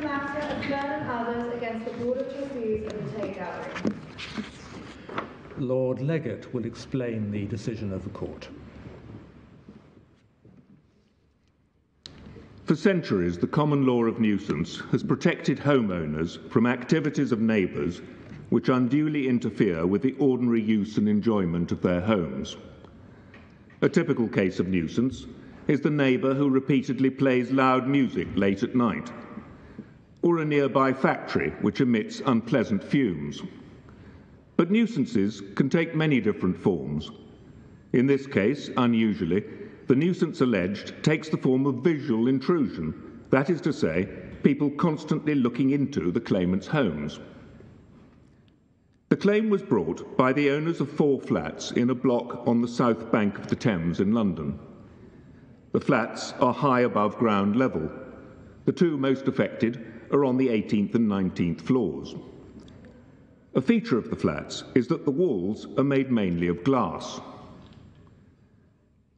matter of Fearn and others against the Board of Trustees of the Tate Gallery. Lord Leggatt will explain the decision of the court. For centuries, the common law of nuisance has protected homeowners from activities of neighbours which unduly interfere with the ordinary use and enjoyment of their homes. A typical case of nuisance is the neighbour who repeatedly plays loud music late at night, or a nearby factory which emits unpleasant fumes. But nuisances can take many different forms. In this case, unusually, the nuisance alleged takes the form of visual intrusion, that is to say, people constantly looking into the claimant's homes. The claim was brought by the owners of four flats in a block on the south bank of the Thames in London. The flats are high above ground level. The two most affected are on the 18th and 19th floors. A feature of the flats is that the walls are made mainly of glass.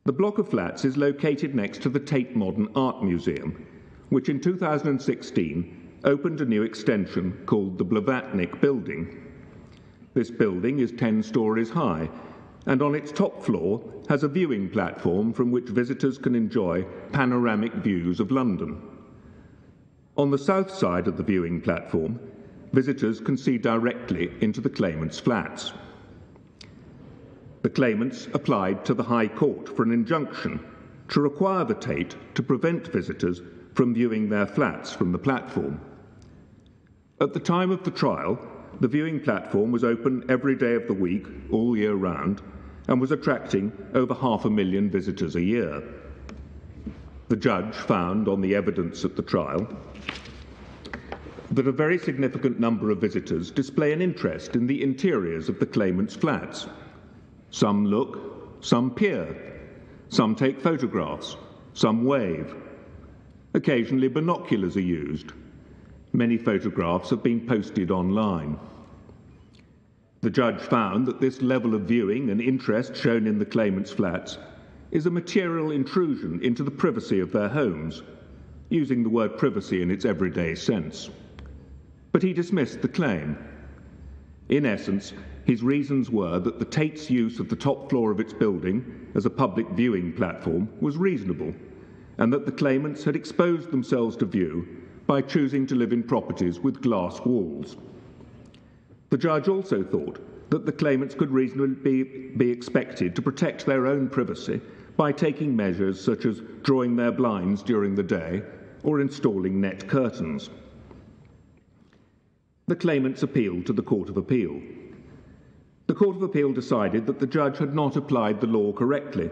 The block of flats is located next to the Tate Modern Art Museum, which in 2016 opened a new extension called the Blavatnik Building. This building is 10 stories high and on its top floor has a viewing platform from which visitors can enjoy panoramic views of London. On the south side of the viewing platform, visitors can see directly into the claimant's flats. The claimants applied to the High Court for an injunction to require the Tate to prevent visitors from viewing their flats from the platform. At the time of the trial, the viewing platform was open every day of the week, all year round, and was attracting over half a million visitors a year. The judge found on the evidence at the trial that a very significant number of visitors display an interest in the interiors of the claimant's flats. Some look, some peer, some take photographs, some wave. Occasionally, binoculars are used. Many photographs have been posted online. The judge found that this level of viewing and interest shown in the claimant's flats is a material intrusion into the privacy of their homes, using the word privacy in its everyday sense. But he dismissed the claim. In essence, his reasons were that the Tate's use of the top floor of its building as a public viewing platform was reasonable, and that the claimants had exposed themselves to view by choosing to live in properties with glass walls. The judge also thought that the claimants could reasonably be, be expected to protect their own privacy by taking measures such as drawing their blinds during the day or installing net curtains. The claimants appealed to the Court of Appeal. The Court of Appeal decided that the judge had not applied the law correctly,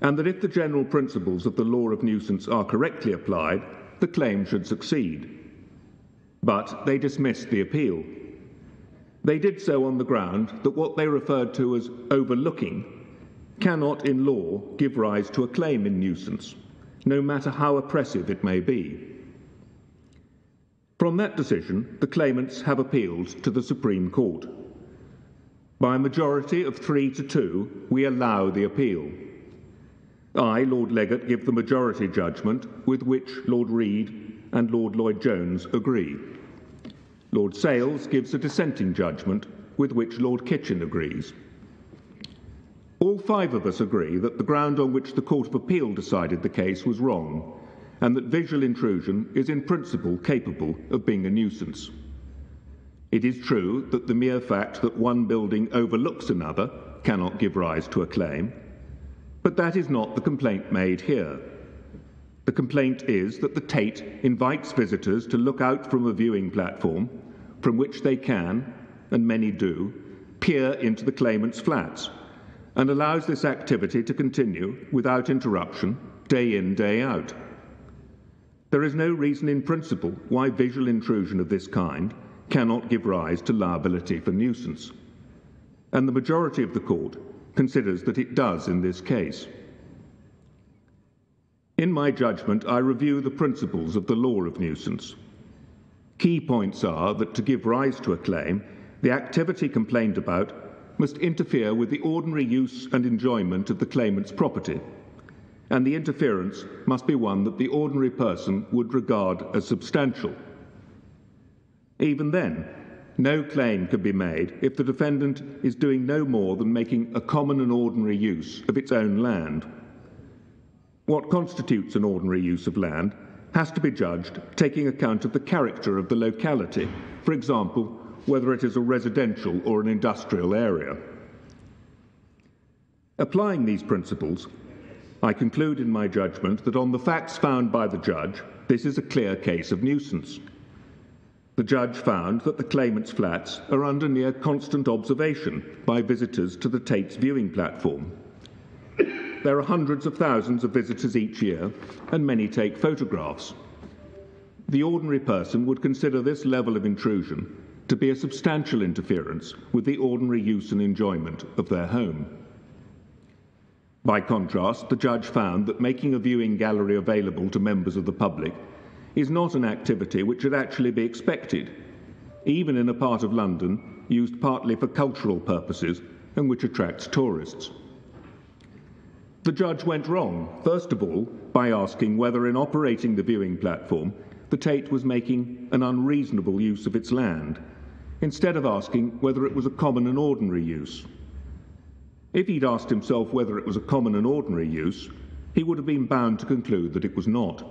and that if the general principles of the law of nuisance are correctly applied, the claim should succeed. But they dismissed the appeal. They did so on the ground that what they referred to as overlooking cannot in law give rise to a claim in nuisance, no matter how oppressive it may be. From that decision, the claimants have appealed to the Supreme Court. By a majority of three to two, we allow the appeal. I, Lord Leggatt, give the majority judgment with which Lord Reed and Lord Lloyd Jones agree. Lord Sales gives a dissenting judgment with which Lord Kitchin agrees. All five of us agree that the ground on which the Court of Appeal decided the case was wrong, and that visual intrusion is in principle capable of being a nuisance. It is true that the mere fact that one building overlooks another cannot give rise to a claim, but that is not the complaint made here. The complaint is that the Tate invites visitors to look out from a viewing platform from which they can, and many do, peer into the claimant's flats, and allows this activity to continue without interruption, day in, day out. There is no reason in principle why visual intrusion of this kind cannot give rise to liability for nuisance. And the majority of the court considers that it does in this case. In my judgment, I review the principles of the law of nuisance. Key points are that to give rise to a claim, the activity complained about must interfere with the ordinary use and enjoyment of the claimant's property, and the interference must be one that the ordinary person would regard as substantial. Even then, no claim can be made if the defendant is doing no more than making a common and ordinary use of its own land. What constitutes an ordinary use of land has to be judged taking account of the character of the locality, for example, whether it is a residential or an industrial area. Applying these principles, I conclude in my judgment that on the facts found by the judge, this is a clear case of nuisance. The judge found that the claimant's flats are under near constant observation by visitors to the Tate's viewing platform. There are hundreds of thousands of visitors each year, and many take photographs. The ordinary person would consider this level of intrusion to be a substantial interference with the ordinary use and enjoyment of their home. By contrast, the judge found that making a viewing gallery available to members of the public is not an activity which should actually be expected, even in a part of London used partly for cultural purposes and which attracts tourists. The judge went wrong, first of all, by asking whether in operating the viewing platform the Tate was making an unreasonable use of its land, instead of asking whether it was a common and ordinary use. If he'd asked himself whether it was a common and ordinary use, he would have been bound to conclude that it was not.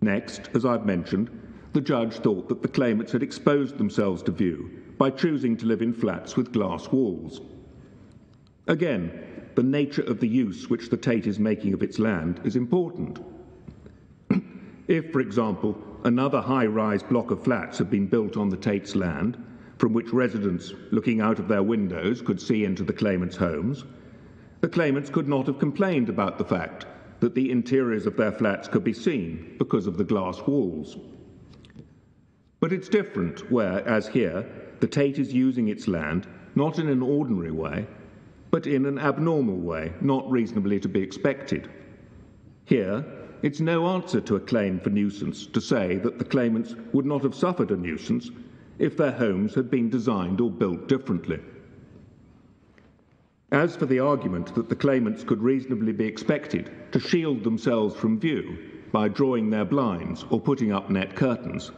Next, as I've mentioned, the judge thought that the claimants had exposed themselves to view by choosing to live in flats with glass walls. Again, the nature of the use which the Tate is making of its land is important. if, for example, another high rise block of flats had been built on the Tate's land, from which residents looking out of their windows could see into the claimants' homes, the claimants could not have complained about the fact that the interiors of their flats could be seen because of the glass walls. But it's different where, as here, the Tate is using its land not in an ordinary way, but in an abnormal way, not reasonably to be expected. Here, it's no answer to a claim for nuisance to say that the claimants would not have suffered a nuisance if their homes had been designed or built differently. As for the argument that the claimants could reasonably be expected to shield themselves from view by drawing their blinds or putting up net curtains,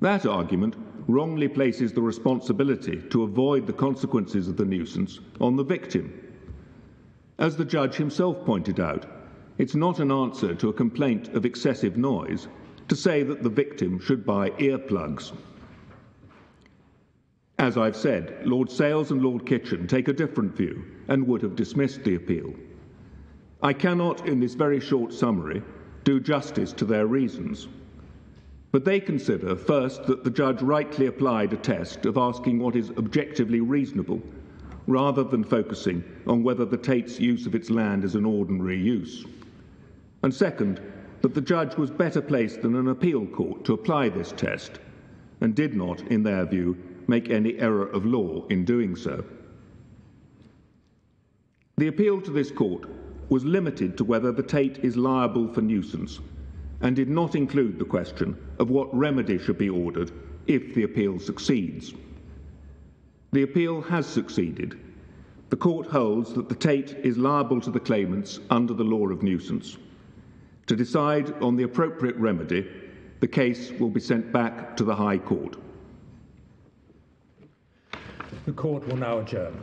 that argument wrongly places the responsibility to avoid the consequences of the nuisance on the victim. As the judge himself pointed out, it's not an answer to a complaint of excessive noise to say that the victim should buy earplugs as I've said, Lord Sales and Lord Kitchin take a different view and would have dismissed the appeal. I cannot, in this very short summary, do justice to their reasons. But they consider, first, that the judge rightly applied a test of asking what is objectively reasonable, rather than focusing on whether the Tate's use of its land is an ordinary use. And second, that the judge was better placed than an appeal court to apply this test, and did not, in their view, make any error of law in doing so. The appeal to this court was limited to whether the Tate is liable for nuisance and did not include the question of what remedy should be ordered if the appeal succeeds. The appeal has succeeded. The court holds that the Tate is liable to the claimants under the law of nuisance. To decide on the appropriate remedy, the case will be sent back to the High Court. The court will now adjourn.